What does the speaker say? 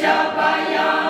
Jabaya